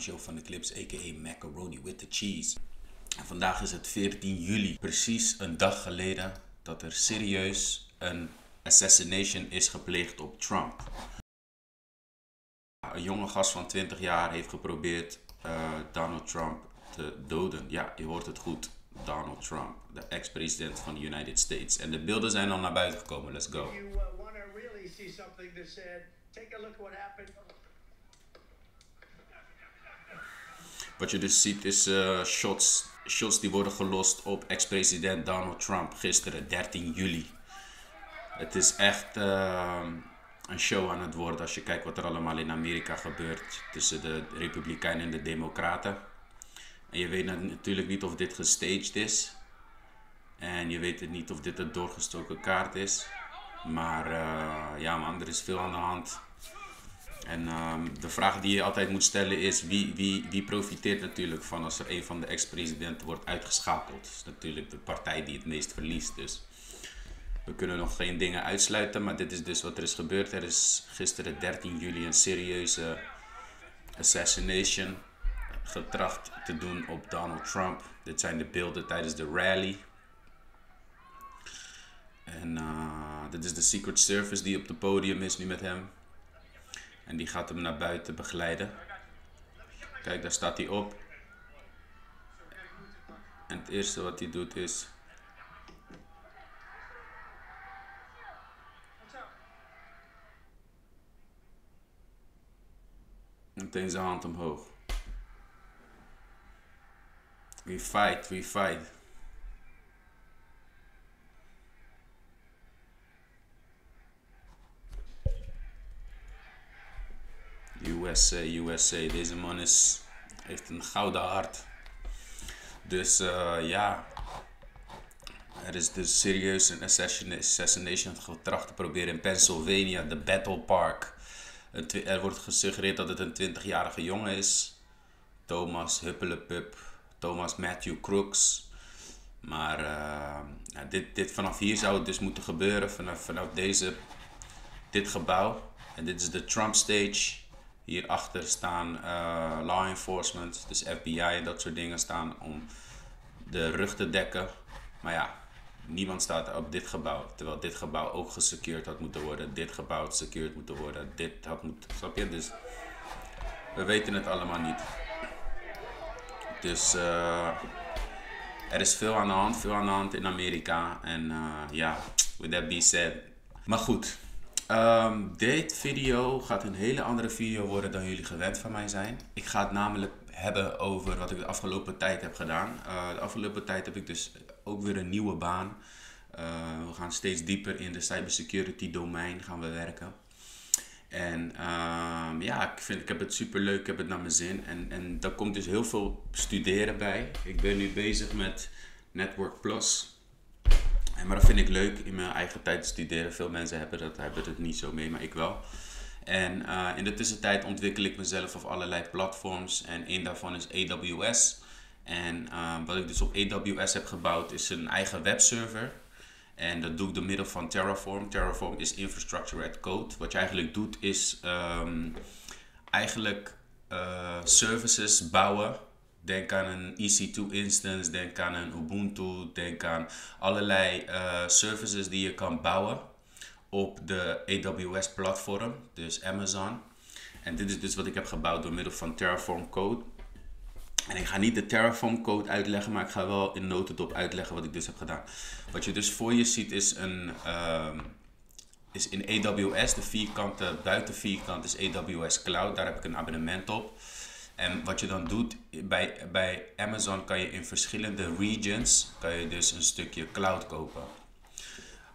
Show van de clips, a.k.a. Macaroni with the Cheese. En vandaag is het 14 juli, precies een dag geleden dat er serieus een assassination is gepleegd op Trump. Een jonge gast van 20 jaar heeft geprobeerd uh, Donald Trump te doden. Ja, je hoort het goed. Donald Trump, de ex-president van de United States. En de beelden zijn al naar buiten gekomen. Let's go want to really see something that said, take a look what happened. Wat je dus ziet is uh, shots, shots die worden gelost op ex-president Donald Trump gisteren, 13 juli. Het is echt uh, een show aan het worden als je kijkt wat er allemaal in Amerika gebeurt tussen de Republikeinen en de Democraten. En je weet natuurlijk niet of dit gestaged is. En je weet niet of dit een doorgestoken kaart is. Maar uh, ja man, er is veel aan de hand. En um, de vraag die je altijd moet stellen is wie, wie, wie profiteert natuurlijk van als er een van de ex-presidenten wordt uitgeschakeld. Dat is natuurlijk de partij die het meest verliest. Dus we kunnen nog geen dingen uitsluiten, maar dit is dus wat er is gebeurd. Er is gisteren 13 juli een serieuze assassination getracht te doen op Donald Trump. Dit zijn de beelden tijdens de rally. En uh, dit is de Secret Service die op het podium is nu met hem. En die gaat hem naar buiten begeleiden. Kijk, daar staat hij op. En het eerste wat hij doet is. Meteen zijn hand omhoog. We fight, we fight. USA, USA. Deze man is, heeft een gouden hart. Dus uh, ja, er is dus serieus een assassination getracht te proberen in Pennsylvania, de Battle Park. Er wordt gesuggereerd dat het een 20-jarige jongen is. Thomas Huppelepup, Thomas Matthew Crooks. Maar ja, dit, dit, vanaf hier zou het dus moeten gebeuren, vanaf, vanaf deze, dit gebouw. En dit is de Trump Stage. Hierachter staan uh, law enforcement, dus FBI dat soort dingen staan om de rug te dekken. Maar ja, niemand staat op dit gebouw. Terwijl dit gebouw ook gesecured had moeten worden. Dit gebouw had moeten worden. Dit had moeten. Snap je? Dus we weten het allemaal niet. Dus uh, er is veel aan de hand. Veel aan de hand in Amerika. En uh, ja, with that being said. Maar goed. Um, video gaat een hele andere video worden dan jullie gewend van mij zijn. Ik ga het namelijk hebben over wat ik de afgelopen tijd heb gedaan. Uh, de afgelopen tijd heb ik dus ook weer een nieuwe baan. Uh, we gaan steeds dieper in de cybersecurity domein gaan we werken. En um, ja, ik, vind, ik heb het super leuk, ik heb het naar mijn zin. En, en daar komt dus heel veel studeren bij. Ik ben nu bezig met Network Plus. Maar dat vind ik leuk in mijn eigen tijd studeren. Veel mensen hebben dat, hebben het niet zo mee, maar ik wel. En uh, in de tussentijd ontwikkel ik mezelf op allerlei platforms. En een daarvan is AWS. En uh, wat ik dus op AWS heb gebouwd is een eigen webserver. En dat doe ik door middel van Terraform. Terraform is Infrastructure as Code. Wat je eigenlijk doet is um, eigenlijk uh, services bouwen Denk aan een EC2 instance, denk aan een Ubuntu, denk aan allerlei uh, services die je kan bouwen op de AWS platform, dus Amazon. En dit is dus wat ik heb gebouwd door middel van Terraform Code. En ik ga niet de Terraform code uitleggen, maar ik ga wel in notendop uitleggen wat ik dus heb gedaan. Wat je dus voor je ziet is een uh, is in AWS, de vierkante, buiten vierkant is AWS Cloud. Daar heb ik een abonnement op. En wat je dan doet, bij, bij Amazon kan je in verschillende regions, kan je dus een stukje cloud kopen.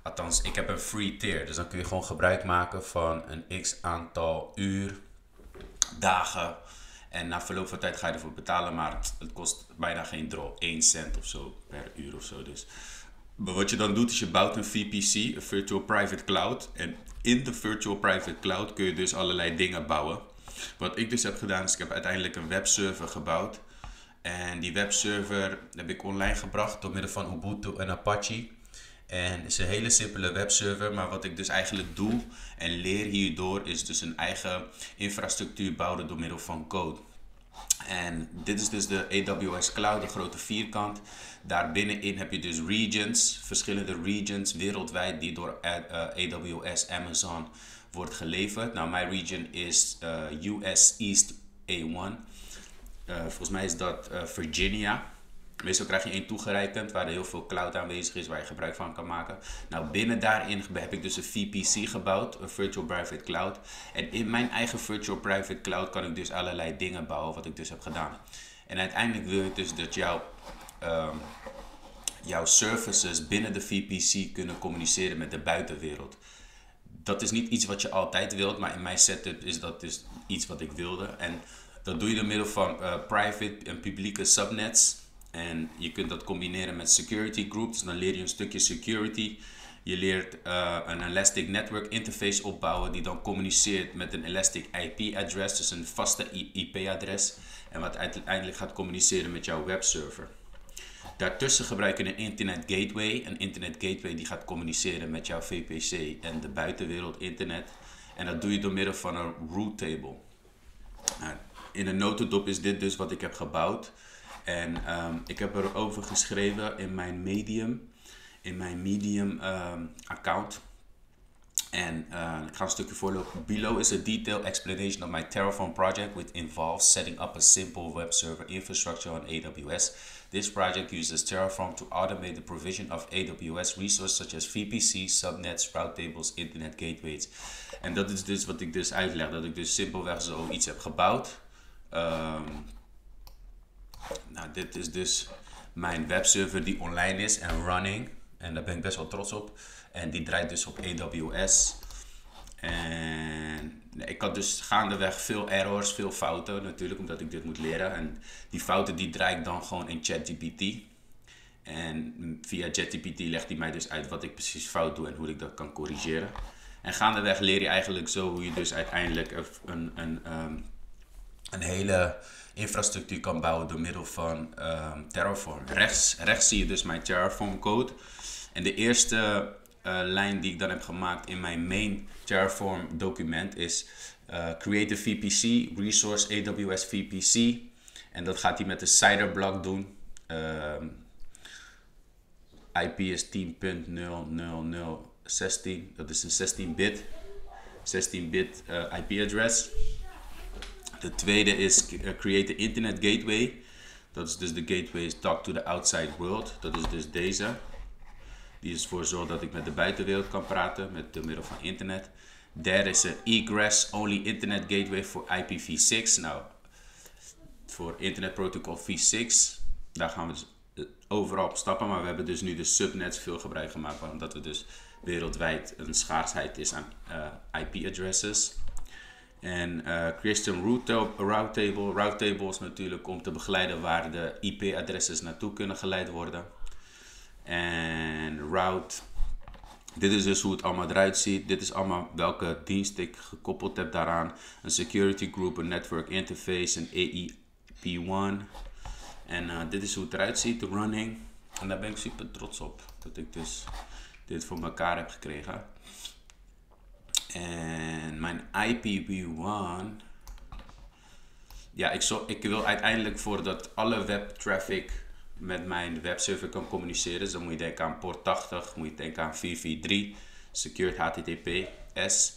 Althans, ik heb een free tier, dus dan kun je gewoon gebruik maken van een x aantal uur, dagen. En na verloop van tijd ga je ervoor betalen, maar het kost bijna geen drol, 1 cent of zo per uur of zo. Dus maar wat je dan doet is je bouwt een VPC, een Virtual Private Cloud. En in de Virtual Private Cloud kun je dus allerlei dingen bouwen. Wat ik dus heb gedaan is ik heb uiteindelijk een webserver gebouwd. En die webserver heb ik online gebracht door middel van Ubuntu en Apache. En het is een hele simpele webserver, maar wat ik dus eigenlijk doe en leer hierdoor is dus een eigen infrastructuur bouwen door middel van code. En dit is dus de AWS Cloud, de grote vierkant. Daarbinnenin heb je dus regions, verschillende regions wereldwijd die door AWS Amazon wordt geleverd. Nou, mijn region is US East A1. volgens mij is dat Virginia. Meestal krijg je één toegerekend waar er heel veel cloud aanwezig is waar je gebruik van kan maken. Nou, binnen daarin heb ik dus een VPC gebouwd, een Virtual Private Cloud. En in mijn eigen Virtual Private Cloud kan ik dus allerlei dingen bouwen, wat ik dus heb gedaan. En uiteindelijk wil ik dus dat jouw, um, jouw services binnen de VPC kunnen communiceren met de buitenwereld. Dat is niet iets wat je altijd wilt, maar in mijn setup is dat dus iets wat ik wilde. En dat doe je door middel van uh, private en publieke subnets. En je kunt dat combineren met security groups. Dan leer je een stukje security. Je leert uh, een Elastic Network interface opbouwen die dan communiceert met een Elastic IP-adres, dus een vaste IP-adres. En wat uiteindelijk gaat communiceren met jouw webserver. Daartussen gebruik je een internet gateway. Een internet gateway die gaat communiceren met jouw VPC en de buitenwereld internet. En dat doe je door middel van een route table. Nou, in een notendop is dit dus wat ik heb gebouwd. En um, ik heb erover geschreven in mijn Medium, in mijn Medium um, account. En uh, ik ga een stukje voorlopen. Below is a detailed explanation of my Terraform project, which involves setting up a simple web server infrastructure on AWS. This project uses Terraform to automate the provision of AWS resources such as VPC, subnets, route tables, internet gateways. En dat is dus wat ik dus uitleg, dat ik dus simpelweg zoiets heb gebouwd. Um, nou, dit is dus mijn webserver die online is en running. En daar ben ik best wel trots op. En die draait dus op AWS. En ik had dus gaandeweg veel errors, veel fouten natuurlijk, omdat ik dit moet leren. En die fouten die draai ik dan gewoon in ChatGPT. En via ChatGPT legt hij mij dus uit wat ik precies fout doe en hoe ik dat kan corrigeren. En gaandeweg leer je eigenlijk zo hoe je dus uiteindelijk een, een, een, um, een hele infrastructuur kan bouwen door middel van um, Terraform. Rechts, rechts zie je dus mijn Terraform code. En de eerste uh, lijn die ik dan heb gemaakt in mijn main Terraform document is uh, create a VPC, resource AWS VPC. En dat gaat hij met de CIDR block doen. Um, IP is 10.00016. Dat is een 16-bit 16-bit uh, IP-adres. De tweede is create an internet gateway. Dat is dus de gateway talk to the outside world. Dat is dus deze. Die is voor zorg dat ik met de buitenwereld kan praten met door middel van internet. Derde is een egress only internet gateway voor IPv6. Nou, voor internet protocol v6. Daar gaan we dus eh, overal op stappen. Maar we hebben dus nu de subnets veel gebruik gemaakt. Omdat we dus wereldwijd een schaarsheid is aan uh, IP-addresses. En uh, Christian route, route Table. Route Table is natuurlijk om te begeleiden waar de IP-adresses naartoe kunnen geleid worden. En Route. Dit is dus hoe het allemaal eruit ziet. Dit is allemaal welke dienst ik gekoppeld heb daaraan. Een security group, een network interface, een AEP1. En uh, dit is hoe het eruit ziet, de running. En daar ben ik super trots op. Dat ik dus dit voor elkaar heb gekregen. En mijn IPv1. Ja, ik, zo, ik wil uiteindelijk voor dat alle webtraffic met mijn webserver kan communiceren. Dus dan moet je denken aan port 80, moet je denken aan 443, secured HTTPS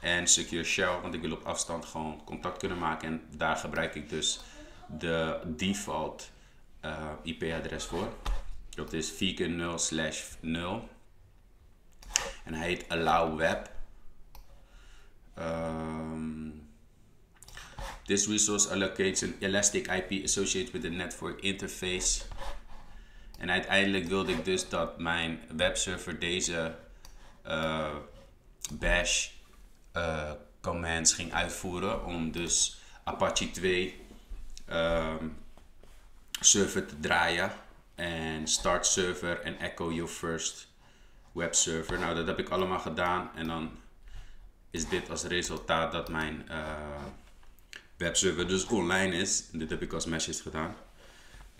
en secure shell. Want ik wil op afstand gewoon contact kunnen maken. En daar gebruik ik dus de default uh, IP-adres voor. Dat is 4 slash 0. En hij heet allow web. Um, this resource allocates an elastic IP associated with the network interface. En uiteindelijk wilde ik dus dat mijn webserver deze uh, bash uh, commands ging uitvoeren om dus Apache 2 um, ehm, server te draaien en start server en echo your first web server. Nou, dat heb ik allemaal gedaan en dan is dit als resultaat dat mijn uh, webserver dus online is. Dit heb ik als message gedaan.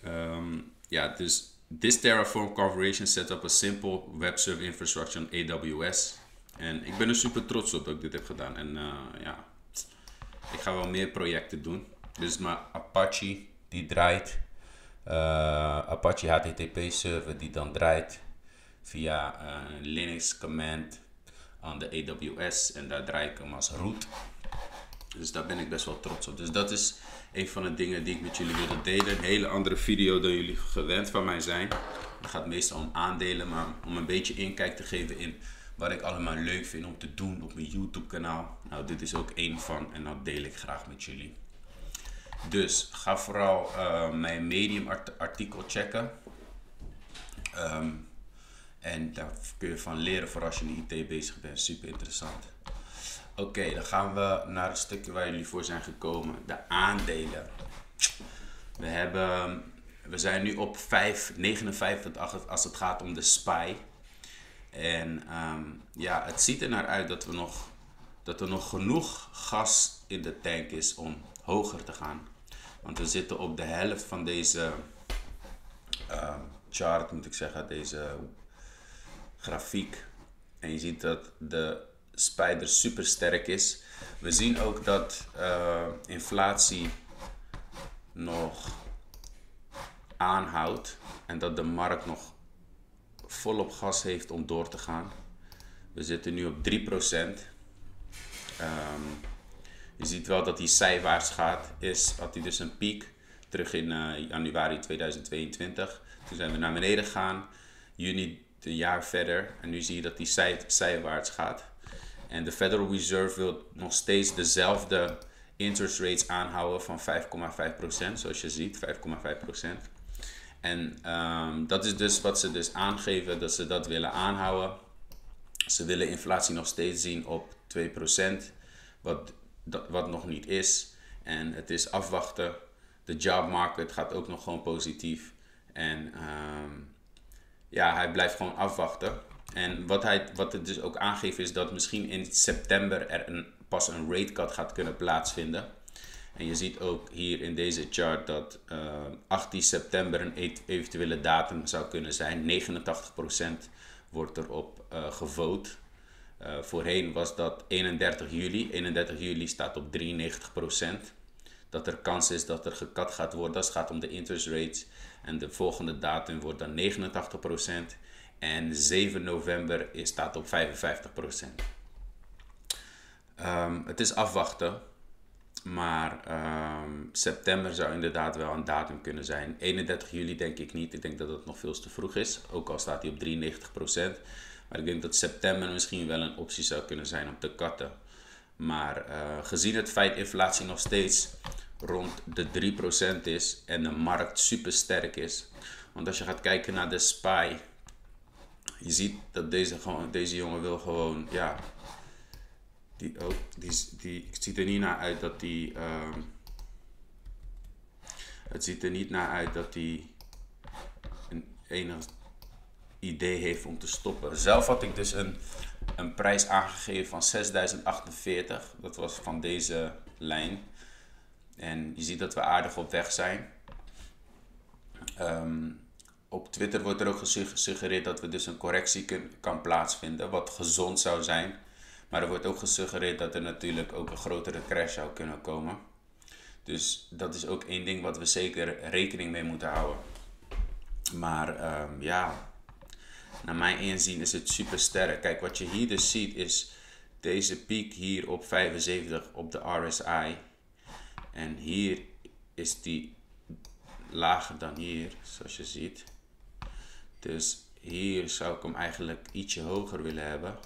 Um, ja, dus this Terraform configuration set up a simple web server infrastructure on AWS. En ik ben er super trots op dat ik dit heb gedaan. En uh, ja, ik ga wel meer projecten doen. Dus mijn Apache die draait. Uh, Apache HTTP server die dan draait via Linux command aan de AWS. En daar draai ik hem als root. Dus daar ben ik best wel trots op. Dus dat is een van de dingen die ik met jullie wilde delen. Een hele andere video dan jullie gewend van mij zijn. Het gaat meestal om aandelen, maar om een beetje inkijk te geven in wat ik allemaal leuk vind om te doen op mijn YouTube kanaal. Nou, dit is ook één van en dat deel ik graag met jullie. Dus ga vooral uh, mijn Medium artikel checken. Ehm, en daar kun je van leren voor als je in IT bezig bent. Super interessant. Oké, dan gaan we naar het stukje waar jullie voor zijn gekomen. De aandelen. We, hebben, we zijn nu op 5,59 als het gaat om de SPY. En ehm, ja, het ziet er naar uit dat, we nog, dat er nog genoeg gas in de tank is om hoger te gaan. Want we zitten op de helft van deze uh, chart, moet ik zeggen, deze grafiek. En je ziet dat de Spider super sterk is. We zien ook dat uh, inflatie nog aanhoudt en dat de markt nog volop gas heeft om door te gaan. We zitten nu op 3%. Um, ehm, je ziet wel dat die zijwaarts gaat. Is, had hij dus een piek terug in uh, januari 2022. Toen zijn we naar beneden gegaan. Juni een jaar verder. En nu zie je dat die zij, zijwaarts gaat. En de Federal Reserve wil nog steeds dezelfde interest rates aanhouden van 5,5%. Zoals je ziet, 5,5%. En um, dat is dus wat ze dus aangeven, dat ze dat willen aanhouden. Ze willen inflatie nog steeds zien op 2%, wat, wat nog niet is. En het is afwachten. De job market gaat ook nog gewoon positief. En um, ja, hij blijft gewoon afwachten. En wat, hij, wat het dus ook aangeeft is dat misschien in september er een, pas een rate cut gaat kunnen plaatsvinden. En je ziet ook hier in deze chart dat uh, eh, 18 september een e-, eventuele datum zou kunnen zijn. 89% wordt erop uh, gevote. Uh, voorheen was dat 31 juli. 31 juli staat op 93%. Dat er kans is dat er gekat gaat worden als het gaat om de interest rates. En de volgende datum wordt dan 89%. En 7 november staat op 55%. Um, ehm, het is afwachten. Maar um, september zou inderdaad wel een datum kunnen zijn. 31 juli denk ik niet. Ik denk dat het nog veel te vroeg is. Ook al staat hij op 93%. Maar ik denk dat september misschien wel een optie zou kunnen zijn om te katten. Maar uh, gezien het feit inflatie nog steeds rond de 3% is en de markt super sterk is. Want als je gaat kijken naar de SPY, je ziet dat deze, gewoon, deze jongen wil gewoon, ja, die, oh, die, die, het ziet er niet naar uit dat die, um, het ziet er niet naar uit dat hij een enig idee heeft om te stoppen. Zelf had ik dus een, een prijs aangegeven van 6048, dat was van deze lijn. En je ziet dat we aardig op weg zijn. Um, op Twitter wordt er ook gesuggereerd dat we dus een correctie kan plaatsvinden, wat gezond zou zijn. Maar er wordt ook gesuggereerd dat er natuurlijk ook een grotere crash zou kunnen komen. Dus dat is ook één ding wat we zeker rekening mee moeten houden. Maar um, ja, naar mijn inzien is het super sterk. Kijk, wat je hier dus ziet is deze piek hier op 75 op de RSI. En hier is die lager dan hier, zoals je ziet. Dus hier zou ik hem eigenlijk ietsje hoger willen hebben.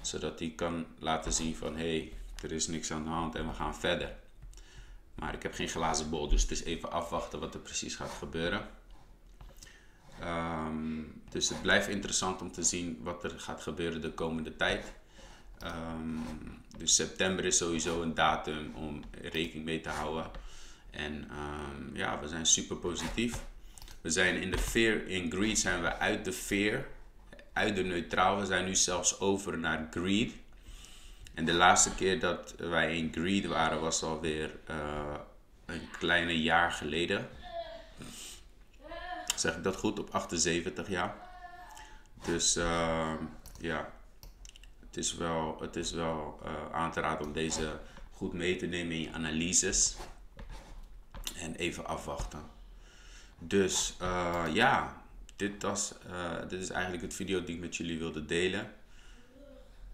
Zodat hij kan laten zien van hé, hey, er is niks aan de hand en we gaan verder. Maar ik heb geen glazen bol, dus het is even afwachten wat er precies gaat gebeuren. Um, dus het blijft interessant om te zien wat er gaat gebeuren de komende tijd. Um, dus september is sowieso een datum om rekening mee te houden. En um, ja, we zijn super positief. We zijn in de fear, in greed zijn we uit de fear, uit de neutraal. We zijn nu zelfs over naar greed. En de laatste keer dat wij in greed waren was alweer uh, een kleine jaar geleden. Zeg ik dat goed? Op 78 jaar. Dus uh, ja, het is wel, het is wel uh, aan te raden om deze goed mee te nemen in je analyses. En even afwachten. Dus uh, ja, dit, was, uh, dit is eigenlijk het video die ik met jullie wilde delen.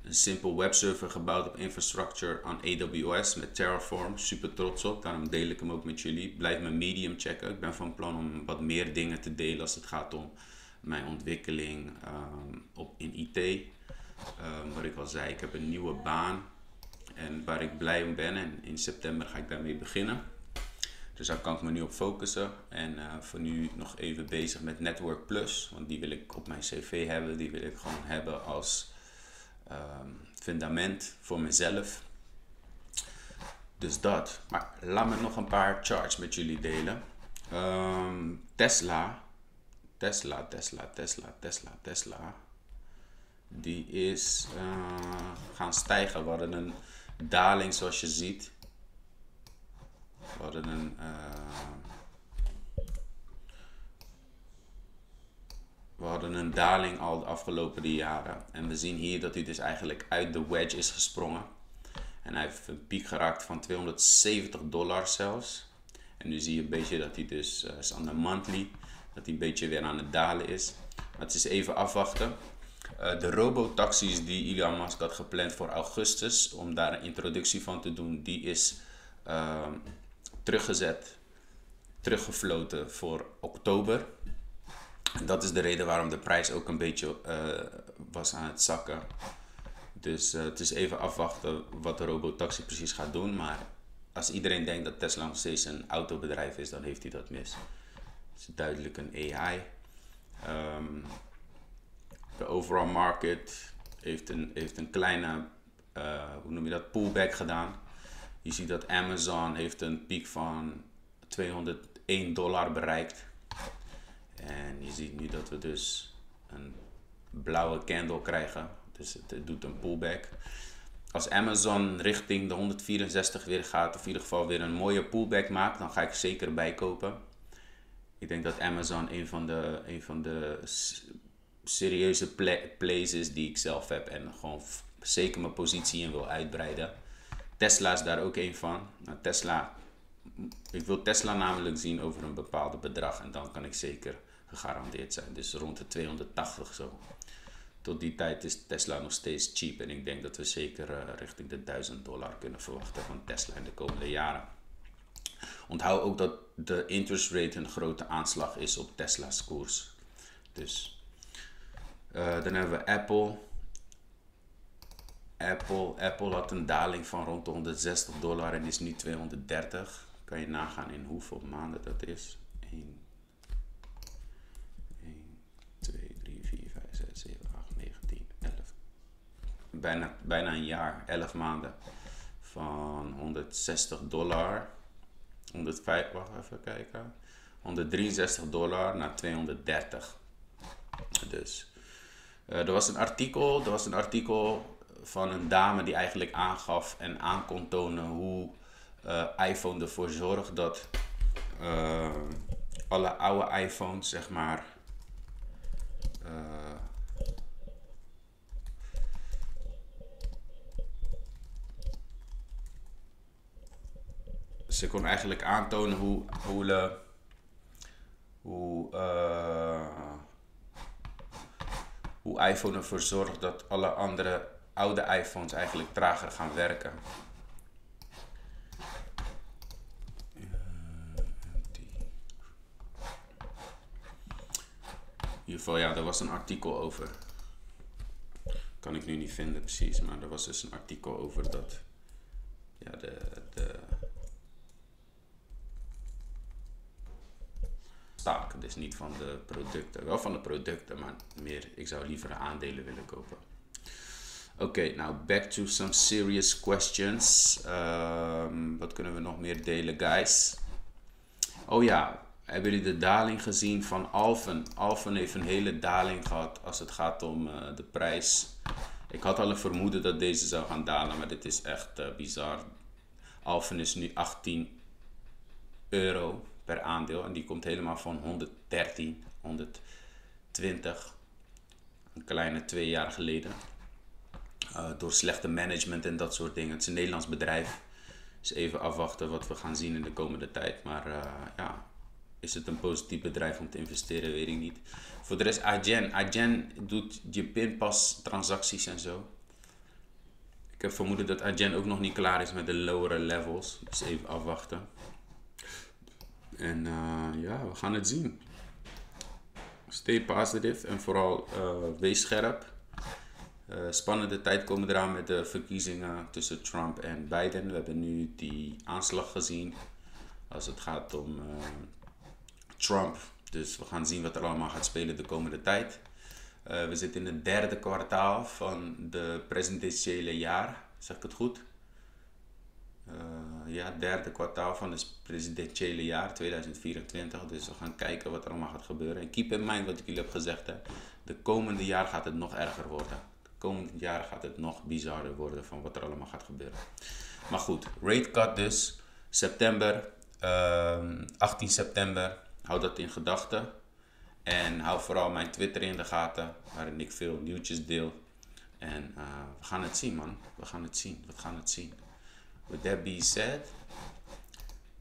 Een simpel webserver gebouwd op infrastructure aan AWS met Terraform. Super trots op, daarom deel ik hem ook met jullie. Blijf mijn medium checken. Ik ben van plan om wat meer dingen te delen als het gaat om mijn ontwikkeling um, op, in IT. Um, wat ik al zei, ik heb een nieuwe baan en waar ik blij om ben. En in september ga ik daarmee beginnen. Dus daar kan ik me nu op focussen. En uh, voor nu nog even bezig met Network Plus. Want die wil ik op mijn cv hebben. Die wil ik gewoon hebben als fundament voor mezelf. Dus dat. Maar laat me nog een paar charts met jullie delen. Um, Tesla. Tesla, Tesla, Tesla, Tesla, Tesla. Die is uh, gaan stijgen. We een daling zoals je ziet. We een. Uh, we hadden een daling al de afgelopen jaren. En we zien hier dat hij dus eigenlijk uit de wedge is gesprongen. En hij heeft een piek geraakt van 270 dollar zelfs. En nu zie je een beetje dat hij dus uh, is aan de monthly. Dat hij een beetje weer aan het dalen is. Maar het is even afwachten. Uh, de robotaxis die Elon Musk had gepland voor augustus. Om daar een introductie van te doen. Die is uh, teruggezet. Teruggefloten voor oktober. Dat is de reden waarom de prijs ook een beetje uh, was aan het zakken. Dus uh, het is even afwachten wat de robotaxi precies gaat doen. Maar als iedereen denkt dat Tesla nog steeds een autobedrijf is, dan heeft hij dat mis. Het is duidelijk een AI. Um, de overall market heeft een, heeft een kleine, uh, hoe noem je dat, pullback gedaan. Je ziet dat Amazon heeft een piek van 201 dollar bereikt. En je ziet nu dat we dus een blauwe candle krijgen. Dus het doet een pullback. Als Amazon richting de 164 weer gaat, of in ieder geval weer een mooie pullback maakt, dan ga ik zeker bijkopen. Ik denk dat Amazon een van de, een van de serieuze plays is die ik zelf heb en gewoon zeker mijn positie in wil uitbreiden. Tesla is daar ook een van. Nou, Tesla, ik wil Tesla namelijk zien over een bepaald bedrag en dan kan ik zeker gegarandeerd zijn. Dus rond de 280 zo. Tot die tijd is Tesla nog steeds cheap. En ik denk dat we zeker uh, richting de 1000 dollar kunnen verwachten van Tesla in de komende jaren. Onthoud ook dat de interest rate een grote aanslag is op Tesla's koers. Dus uh, dan hebben we Apple. Apple. Apple had een daling van rond de 160 dollar en is nu 230. Kan je nagaan in hoeveel maanden dat is. 1, bijna, bijna een jaar, 11 maanden, van 160 dollar. 105, wacht even kijken. 163 dollar naar 230. Dus uh, er was een artikel, er was een artikel van een dame die eigenlijk aangaf en aan kon tonen hoe uh, iPhone ervoor zorgt dat uh, alle oude iPhones, zeg maar, ze kon eigenlijk aantonen hoe, hoe, de, hoe, uh, hoe iPhone ervoor zorgt dat alle andere oude iPhones eigenlijk trager gaan werken. In ieder geval, ja, er was een artikel over. Kan ik nu niet vinden precies, maar er was dus een artikel over dat ja, de, de staak. Dus niet van de producten. Wel van de producten, maar meer. Ik zou liever aandelen willen kopen. Oké, nou back to some serious questions. Um, wat kunnen we nog meer delen, guys? Oh ja, hebben jullie de daling gezien van Alphen? Alphen heeft een hele daling gehad als het gaat om uh, de prijs. Ik had al een vermoeden dat deze zou gaan dalen, maar dit is echt uh, bizar. Alphen is nu 18 euro per aandeel. En die komt helemaal van 113, 120, een kleine twee jaar geleden. Uh, door slechte management en dat soort dingen. Het is een Nederlands bedrijf. Dus even afwachten wat we gaan zien in de komende tijd. Maar uh, ja, is het een positief bedrijf om te investeren, weet ik niet. Voor de rest, Agen. Agen doet je pinpas transacties en zo. Ik heb vermoeden dat Agen ook nog niet klaar is met de lowere levels. Dus even afwachten. En uh, ja, we gaan het zien. Stay positive en vooral uh, wees scherp. Uh, spannende tijd komen eraan met de verkiezingen tussen Trump en Biden. We hebben nu die aanslag gezien als het gaat om Trump. Dus we gaan zien wat er allemaal gaat spelen de komende tijd. we zitten in het derde kwartaal van de presidentiële jaar. Zeg ik het goed? Uh, ja, derde kwartaal van het presidentiële jaar 2024. Dus we gaan kijken wat er allemaal gaat gebeuren. En keep in mind wat ik jullie heb gezegd. Hè. De komende jaar gaat het nog erger worden. De komende jaar gaat het nog bizarder worden van wat er allemaal gaat gebeuren. Maar goed, rate cut dus. September, uh, ehm, 18 september. Hou dat in gedachten. En hou vooral mijn Twitter in de gaten, waarin ik veel nieuwtjes deel. En uh, we gaan het zien, man. We gaan het zien. We gaan het zien. With that being said,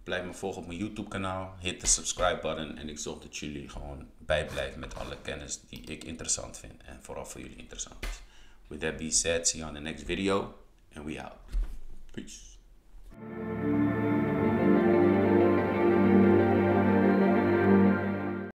blijf me volgen op mijn YouTube kanaal. Hit de subscribe button. En ik zorg dat jullie gewoon bijblijven met alle kennis die ik interessant vind. En vooral voor jullie interessant. With that being said, see you on the next video. And we out. Peace.